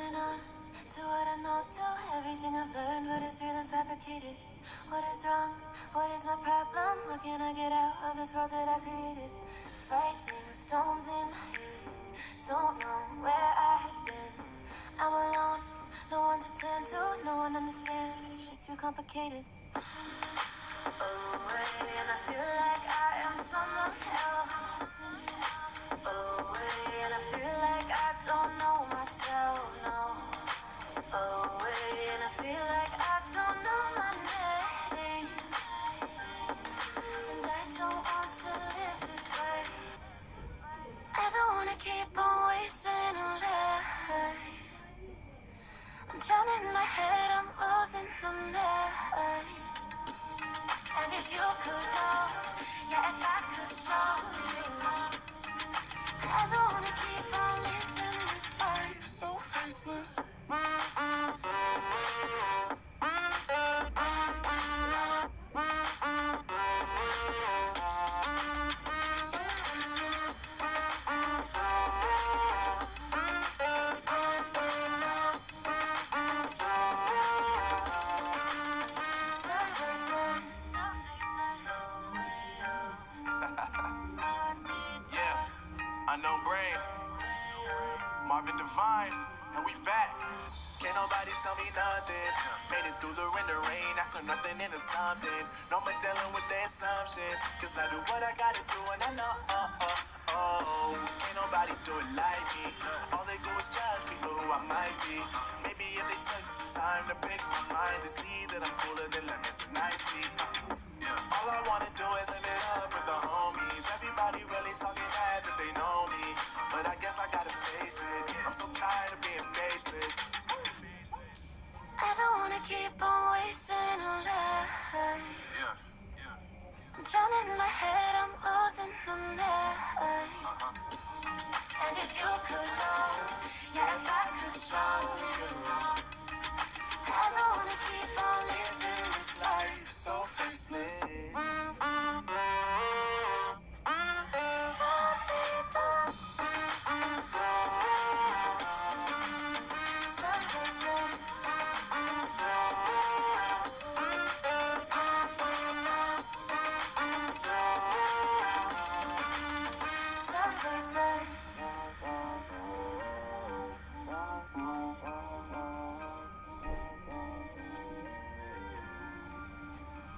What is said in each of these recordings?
On to what I know, to everything I've learned, what is real and fabricated. What is wrong? What is my problem? What can I get out of this world that I created? Fighting the storms in my head. Don't know where I have been. I'm alone, no one to turn to, no one understands. Shit's too complicated. Oh, Away, and I feel like I am someone you could so faceless. Unknown brain, Marvin Divine, and we back. Can't nobody tell me nothing. Made it through the and rain, I turned nothing into something. No more dealing with the assumptions, cause I do what I gotta do and I know. Oh, oh, oh. Can't nobody do it like me. All they do is judge me for who I might be. Maybe if they took some time to pick my mind to see that I'm cooler than lemons and iced tea. Keep on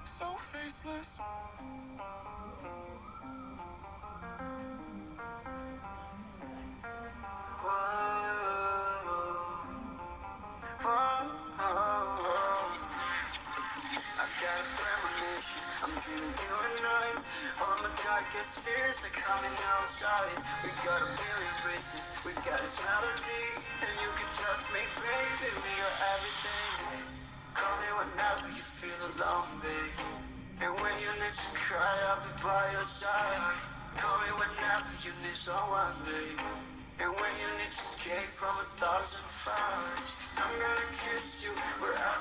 So faceless. I'm dreaming you and I All my darkest fears are coming outside. We got a billion bridges, we got this melody And you can trust me, baby, we are everything. Call me whenever you feel alone, babe. And when you need to cry, I'll be by your side. Call me whenever you need someone, babe. And when you need to escape from a thousand fires, I'm gonna kiss you wherever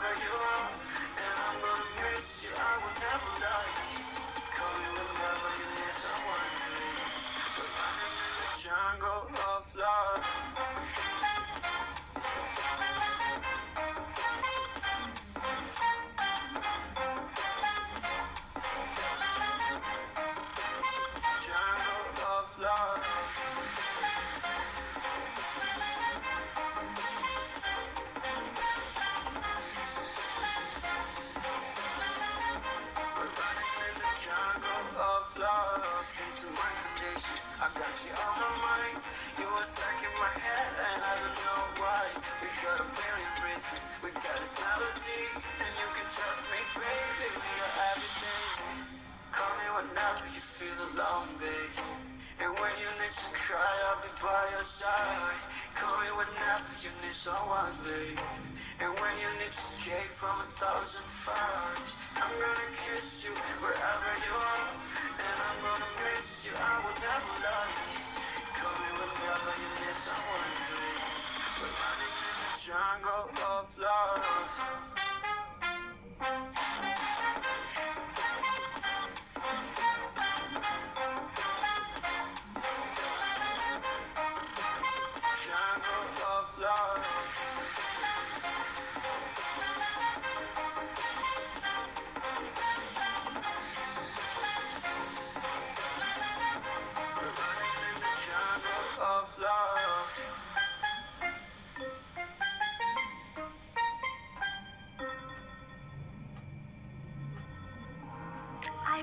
I got you on my mind. You were stuck in my head, and I don't know why. We got a billion bridges. We got this melody, and you can trust me, baby. We are everything. Call me whenever you feel alone, babe. And when you need to cry, I'll be by your side. Whenever you need someone, babe. And when you need to escape from a thousand fires, I'm gonna kiss you wherever you are. And I'm gonna miss you, I will never lie. Call me whenever you need someone, babe. We're running in the jungle of love. I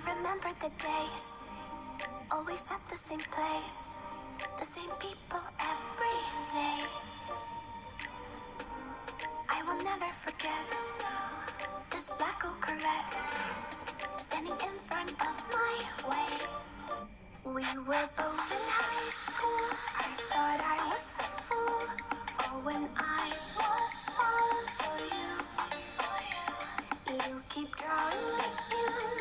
remember the days, always at the same place, the same people every day. I will never forget this black old Corvette standing in front of my way. We were both in high school. I thought I was a fool. Oh, when I was falling for you. You keep drawing me in.